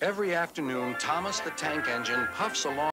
Every afternoon, Thomas the Tank Engine puffs along.